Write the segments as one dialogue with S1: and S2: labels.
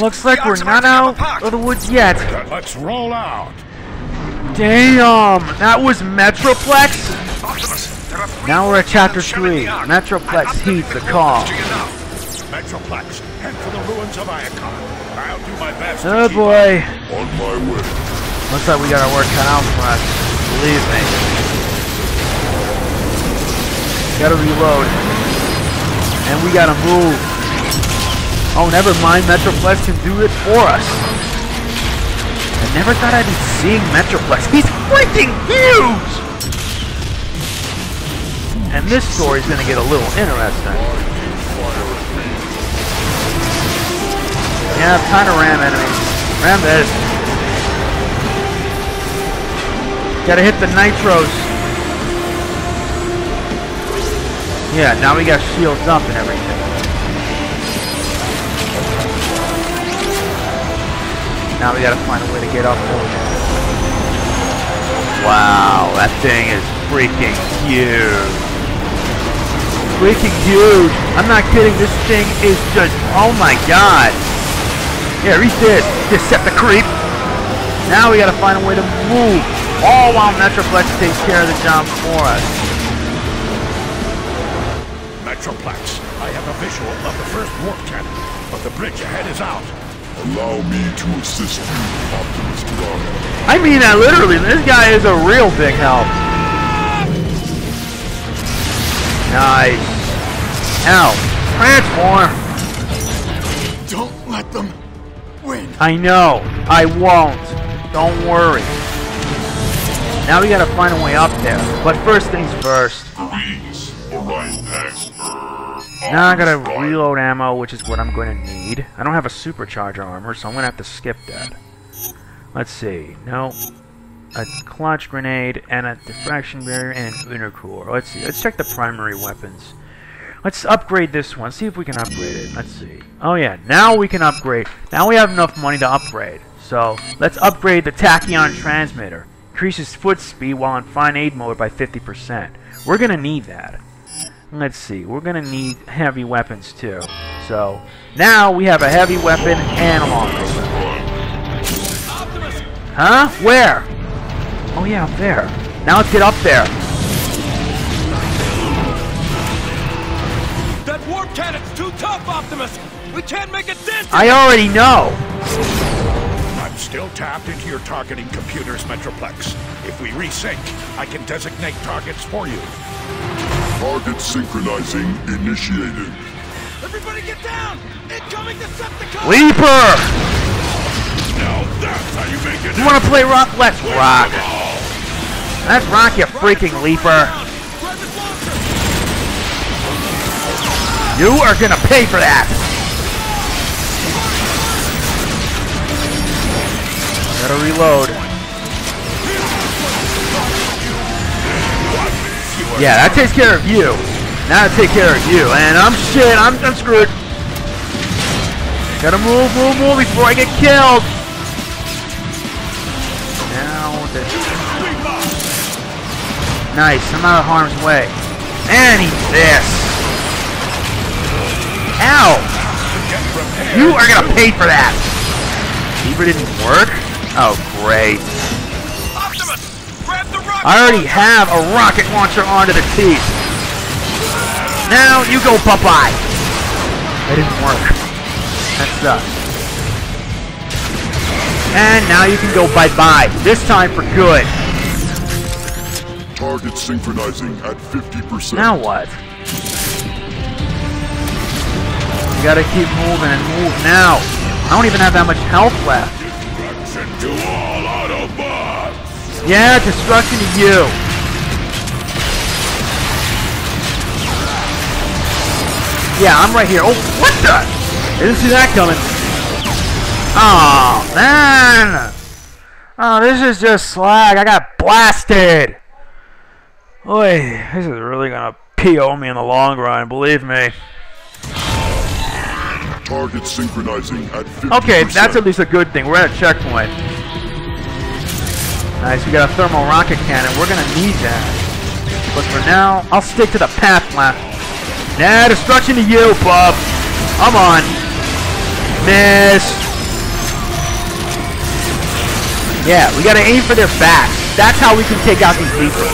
S1: Looks like we're not out of the woods yet.
S2: Let's roll out.
S1: Damn, that was Metroplex?
S3: Optimus, there are three
S1: Now we're at chapter 3. Metroplex
S3: I'm
S1: heeds the
S3: upgrading
S1: call.
S3: to you now.
S2: Metroplex, head for the ruins of Iacon. I'll do my best
S1: Oh boy.
S4: On my way.
S1: Looks like we got our work cut out for us. Believe me. Gotta reload. And we gotta move. Oh, never mind. Metroplex can do it for us. I never thought I'd be seeing Metroplex. He's freaking huge! And this story's gonna get a little interesting. Yeah, time to ram enemies. Ram this. Gotta hit the nitros. Yeah, now we got shields up and everything. Now we gotta find a way to get up over there. Wow, that thing is freaking huge. Freaking huge. I'm not kidding, this thing is just, oh my god. Yeah, reach this. Deceptive creep. Now we gotta find a way to move. All while Metroplex takes care of the job for us.
S2: Metroplex, I have a visual of the first warp cannon, but the bridge ahead is out.
S4: Allow me to assist you, Optimus Prime.
S1: I mean that literally. This guy is a real big help. Nice. Now, transform.
S2: Don't let them win.
S1: I know. I won't. Don't worry. Now we gotta find a way up there. But first things first.
S4: Greetings, Orion Pax.
S1: Now I gotta reload ammo, which is what I'm to need. I don't have a supercharger armor, so I'm gonna have to skip that. Let's see. No. A clutch grenade and a diffraction barrier and an intercooler. Let's see. Let's check the primary weapons. Let's upgrade this one. See if we can upgrade it. Let's see. Oh yeah, now we can upgrade. Now we have enough money to upgrade. So let's upgrade the tachyon transmitter. Increases foot speed while in fine aid mode by 50%. We're gonna need that. Let's see. We're gonna need heavy weapons too. So now we have a heavy weapon and a long. Huh? Where? Oh yeah, up there. Now let's get up there.
S5: That warp cannon's too tough, Optimus! We can't make a dent!
S1: I already know.
S2: I'm still tapped into your targeting computers, Metroplex. If we resync, I can designate targets for you.
S4: Target synchronizing initiated.
S5: Everybody get down! Incoming Decepticon!
S1: Leaper!
S2: Now that's how you make it.
S1: You wanna play rock? Let's rock. Let's rock, you freaking leaper.
S5: Grab his launcher!
S1: You are gonna pay for that. Gotta reload. Yeah, that takes care of you. Now to take care of you. And I'm shit. I'm, I'm screwed. Gotta move, move, move before I get killed. Now this. Nice. I'm out of harm's way. And eat this. Ow! You are gonna pay for that! Lever didn't work? Oh, great. I already have a rocket launcher onto the teeth. Now you go bye-bye. That didn't work. That sucks. And now you can go bye-bye. This time for good.
S4: Target synchronizing at 50%.
S1: Now what? You gotta keep moving and move now. I don't even have that much health left. Yeah, destruction to you. Yeah, I'm right here. Oh, what the? I Didn't see that coming. Oh, man. Oh, this is just slag. I got blasted. Boy, this is really gonna PO me in the long run, believe me.
S4: Target synchronizing at 50%.
S1: Okay, that's at least a good thing. We're at a checkpoint. Nice, we got a thermal rocket cannon. We're gonna need that. But for now, I'll stick to the path left. Nah, destruction to you, bub. Come on. Miss. Yeah, we gotta aim for their backs. That's how we can take out these Leapers.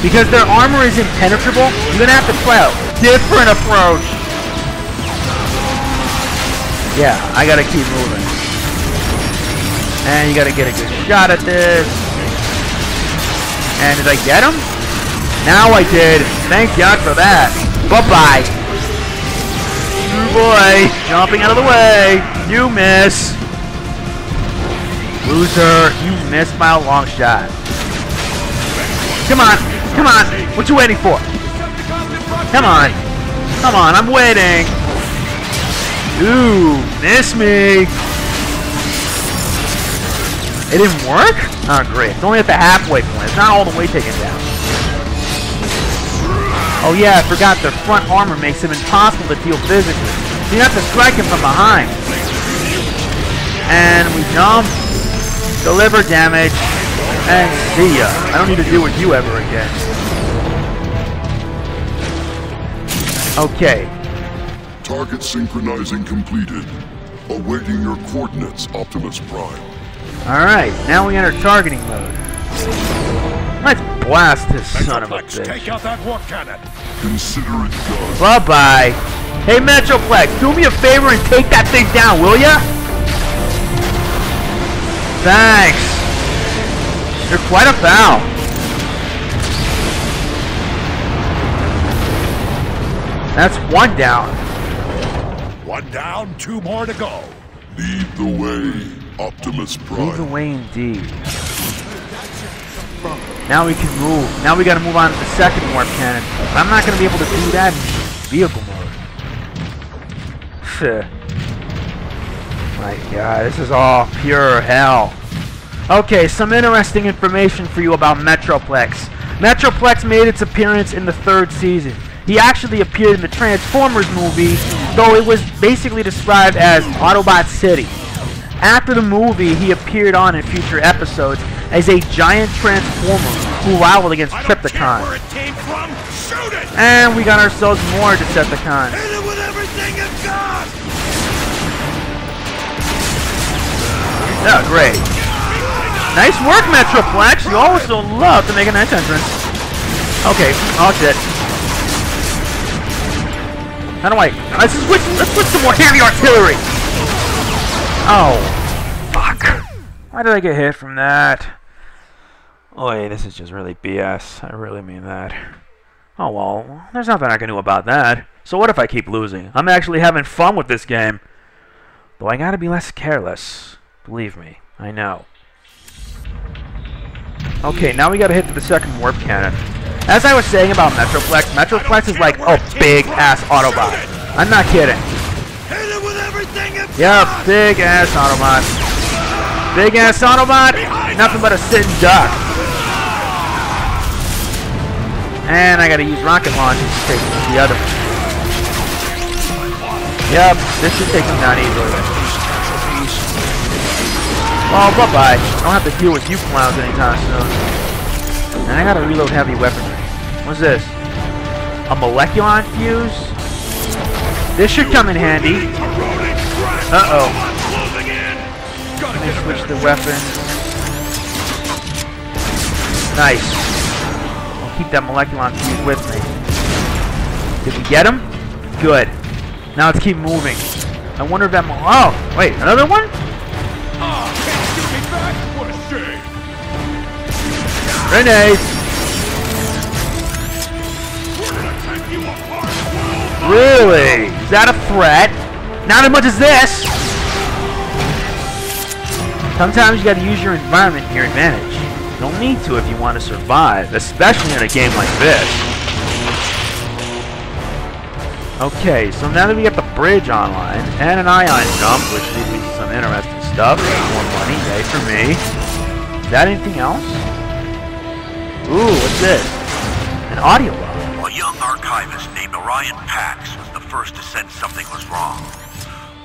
S1: Because their armor is impenetrable, you're gonna have to try a different approach. Yeah, I gotta keep moving. And you gotta get a good shot at this. And did I get him? Now I did. Thank God for that. Bye-bye. You boy, jumping out of the way. You miss. Loser, you missed my long shot. Come on, come on. What you waiting for? Come on. Come on, I'm waiting. Ooh, miss me. It didn't work? Oh, great. It's only at the halfway point. It's not all the way taken down. Oh yeah, I forgot their front armor makes him impossible to deal physically. So you have to strike him from behind. And we jump, deliver damage, and see ya. I don't need to deal with you ever again. Okay,
S4: Target synchronizing completed. Awaiting your coordinates, Optimus Prime.
S1: Alright, now we enter targeting mode. Let's blast this son of a
S2: Metroplex, take out that warp cannon.
S4: Consider it done.
S1: Bye-bye. Hey, Metroplex, do me a favor and take that thing down, will ya? Thanks. You're quite a pal. That's one down.
S2: One down, two more to go.
S4: Lead the way, Optimus Prime.
S1: Lead the way indeed. Now we can move. Now we gotta move on to the second warp cannon. I'm not gonna be able to do that in vehicle mode. My god, this is all pure hell. Okay, some interesting information for you about Metroplex. Metroplex made its appearance in the third season. He actually appeared in the Transformers movie, though it was basically described as Autobot City. After the movie, he appeared on in future episodes as a giant transformer who rivaled against
S2: I don't care
S1: Trypticon.
S2: where it came from. Shoot!
S1: And we got ourselves more Decepticons.
S5: Hit it with everything you've!
S1: Yeah, great. Nice work, Metroplex. You also love to make a nice entrance. Okay, oh shit. How do I? Let's switch. Let's switch to more heavy artillery. Oh, fuck. Why did I get hit from that? Oh, this is just really BS. I really mean that. Oh well, there's nothing I can do about that. So what if I keep losing? I'm actually having fun with this game. Though I gotta be less careless. Believe me, I know. Okay, now we gotta hit the second warp cannon. As I was saying about Metroplex, Metroplex is like a big ass Autobot. I'm not kidding. Yep, big ass Autobot. Big ass Autobot, nothing but a sitting duck. And I gotta use rocket launchers to take the other one. Yep, this should take him down easily. Well, bye-bye. I don't have to deal with you clowns anytime soon. And I gotta reload heavy weaponry. What's this? A moleculon fuse? This should come in handy. Uh-oh. Let me switch the weapon. Nice. I'll keep that moleculon fuse with me. Did we get him? Good. Now let's keep moving. I wonder if that mo- Oh! Wait, another one?
S2: Oh, can't shoot me back? What a shame.
S1: Grenades!
S2: We're gonna take you apart, Wolf.
S1: Really? Is that a threat? Not as much as this! Sometimes you gotta use your environment to your advantage. You don't need to if you want to survive, especially in a game like this. Okay, so now that we got the bridge online, and an ion jump, which leads to some interesting stuff, more money, yay for me. Is that anything else? Ooh, what's this? An audio log.
S6: A young archivist named Orion Pax was the first to sense something was wrong.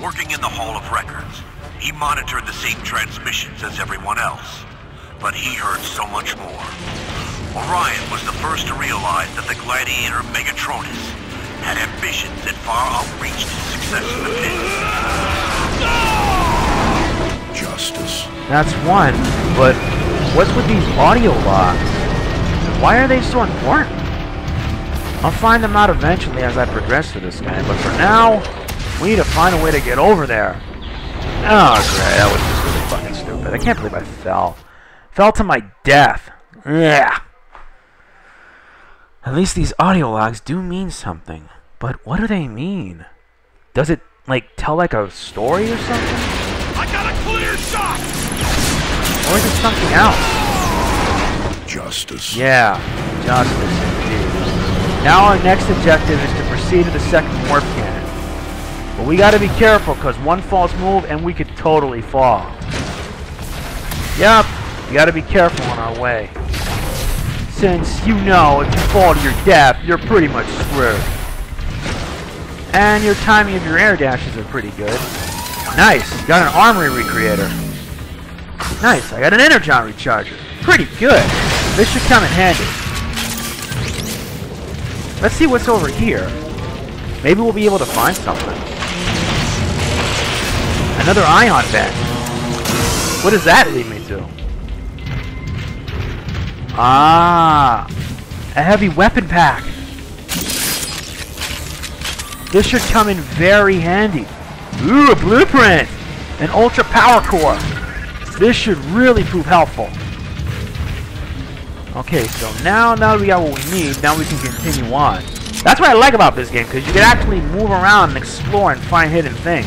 S6: Working in the Hall of Records, he monitored the same transmissions as everyone else, but he heard so much more. Orion was the first to realize that the gladiator Megatronus had ambitions that far outreached his successful attempts. Justice.
S1: That's one, but what's with these audio logs? Why are they so important? I'll find them out eventually as I progress through this game, but for now, we need to find a way to get over there. Oh, great, that was just really fucking stupid. I can't believe I fell. Fell to my death. Yeah. At least these audio logs do mean something. But what do they mean? Does it, like, tell like a story or something?
S2: I got a clear shot!
S1: Or is it something else?
S2: Justice.
S1: Yeah, justice. Now our next objective is to proceed to the second warp cannon. But we gotta be careful, because one false move and we could totally fall. Yep, we gotta be careful on our way. Since, you know, if you fall to your death, you're pretty much screwed. And your timing of your air dashes are pretty good. Nice, got an armory recreator. Nice, I got an energon recharger. Pretty good. This should come in handy. Let's see what's over here. Maybe we'll be able to find something. Another ion vent. What does that lead me to? Ah, a heavy weapon pack. This should come in very handy. Ooh, a blueprint! An ultra power core. This should really prove helpful. Okay, so now, now we got what we need, now we can continue on. That's what I like about this game, because you can actually move around and explore and find hidden things.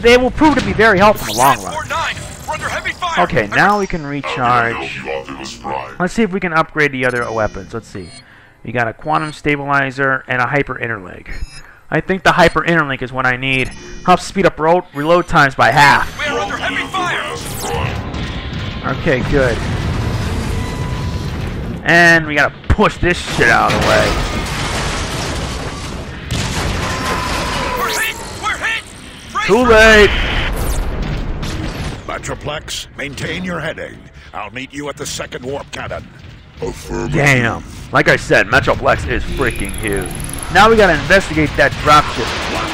S1: They will prove to be very helpful in the long run.
S5: 4-9, we're under heavy fire.
S1: Okay, now we can recharge.
S4: Help you, Optimus Prime.
S1: Let's see if we can upgrade the other weapons. Let's see. We got a quantum stabilizer and a hyper interlink. I think the hyper interlink is what I need. Helps speed up reload times by half.
S5: We are under heavy fire.
S1: Okay, good. And we gotta push this shit out of the way.
S5: We're hit. We're hit. Brace
S1: Too late!
S2: Metroplex, maintain your heading. I'll meet you at the second warp cannon.
S4: Affirmative.
S1: Damn. Like I said, Metroplex is freaking huge. Now we gotta investigate that dropship.
S2: One.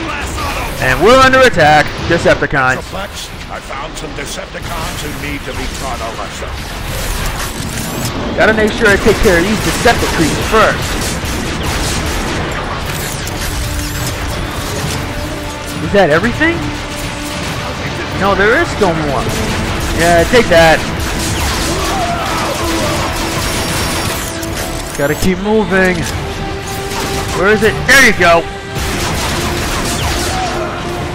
S1: And we're under attack, Decepticons.
S2: Metroplex, I found some Decepticons who need to be taught a lesson.
S1: Gotta make sure I take care of these Decepticons first. Is that everything? No, there is still more. Yeah, take that. Gotta keep moving. Where is it? There you go.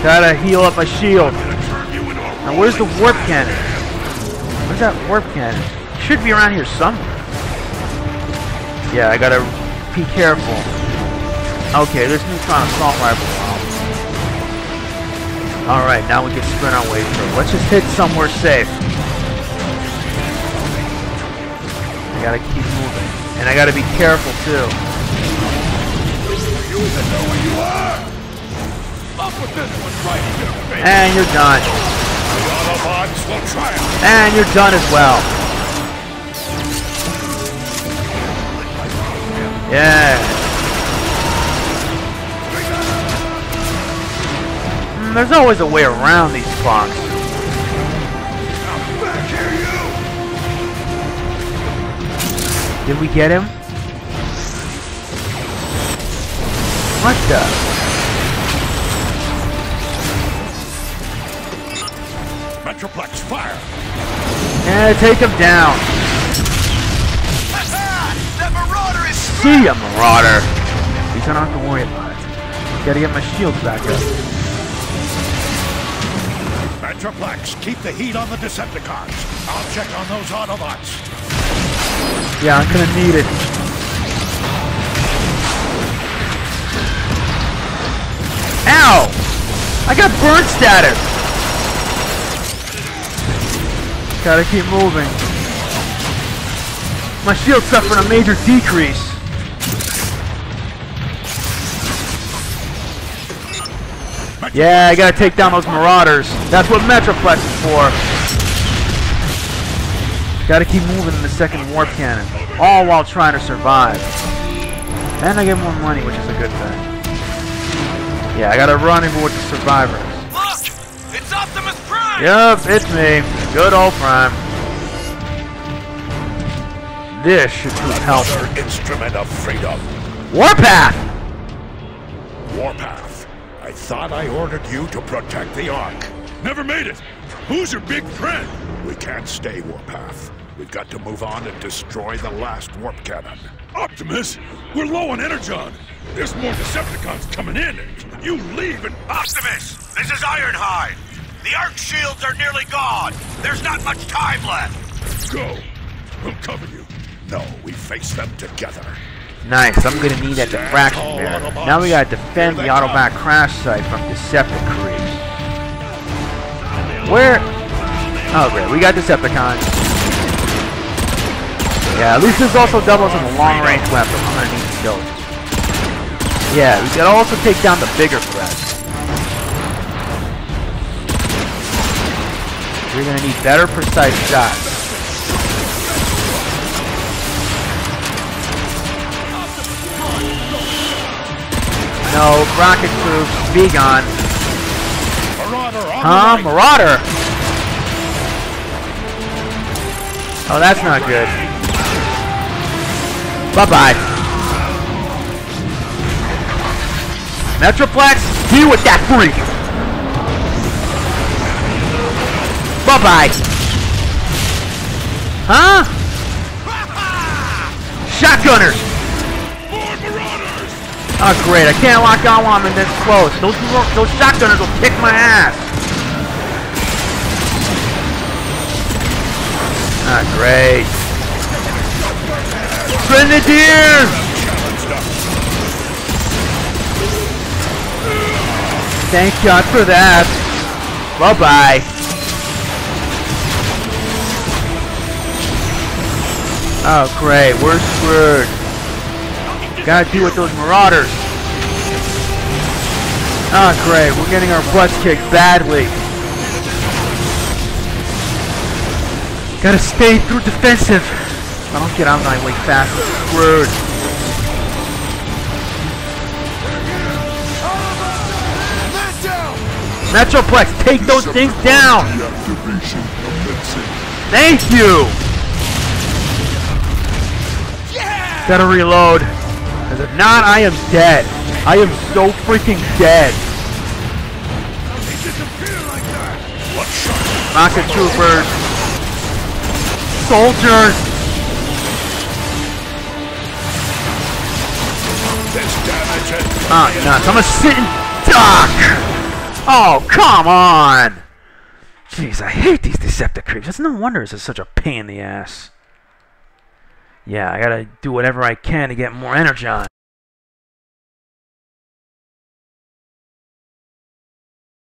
S1: Gotta heal up my shield. Now where's the warp cannon? Where's that warp cannon? Should be around here somewhere. Yeah, I gotta be careful. Okay, there's neutron assault rifle. Alright, now we can sprint our way through. Let's just hit somewhere safe. I gotta keep moving. And I gotta be careful too.
S2: You even know where you are.
S5: Up with this one right here.
S1: And you're done.
S2: The Autobots will triumph.
S1: And you're done as well. Yeah. Mm, There's always a way around these clocks.
S2: Back here, you.
S1: Did we get him? What the?
S2: Metroplex, fire.
S1: Yeah, take him down. See ya, Marauder. You don't have to worry about it. Gotta get my shields back up.
S2: Metroplex, keep the heat on the Decepticons. I'll check on those Autobots.
S1: Yeah, I'm gonna need it. Ow! I got burn status! Gotta keep moving. My shield suffered a major decrease. Yeah, I gotta take down those marauders. That's what Metroplex is for. Gotta keep moving in the second warp cannon. All while trying to survive. And I get more money, which is a good thing. Yeah, I gotta run in with the survivors.
S5: Look! It's Optimus Prime!
S1: Yup, it's me. Good old Prime. This should prove helpful.
S2: Instrument of freedom.
S1: Warpath!
S2: Warpath. I thought I ordered you to protect the Ark.
S3: Never made it. Who's your big friend?
S2: We can't stay Warpath. We've got to move on and destroy the last warp cannon.
S3: Optimus, we're low on energon. There's more Decepticons coming in. You leave and...
S6: Optimus, this is Ironhide. The Ark shields are nearly gone. There's not much time left.
S3: Go. We'll cover you.
S2: No, we face them together.
S1: Nice, I'm gonna need that diffraction there. Now we gotta defend the Autobot crash site from Decepticons. Where? Oh great, we got Decepticons. Yeah, at least this also doubles as a long-range weapon. I'm gonna need those. Yeah, we can also take down the bigger threats. We're gonna need better precise shots. No, rocket troops, be gone.
S2: Marauder
S1: Huh?
S2: right.
S1: Marauder? Oh, that's not good. Bye-bye. Metroplex, deal with that freak! Bye-bye. Huh? Shotgunners! Oh great, I can't lock on while I'm in this close. Those those shotgunners will kick my ass. Ah great. Grenadiers! Thank God for that. Bye bye. Oh great, we're screwed. Gotta deal with those marauders. Ah, great. We're getting our butts kicked badly. Gotta stay through defensive. I don't get out of my way fast, screwed. Metroplex, take those things down! Thank you! Yeah! Gotta reload. Because if not, I am dead. I am so freaking dead. Rocket troopers. Soldiers.
S2: Damage.
S1: Ah, nuts. I'm gonna sit and duck! Oh, come on! Jeez, I hate these Decepticons. It's no wonder this is such a pain in the ass. Yeah, I gotta do whatever I can to get more energon.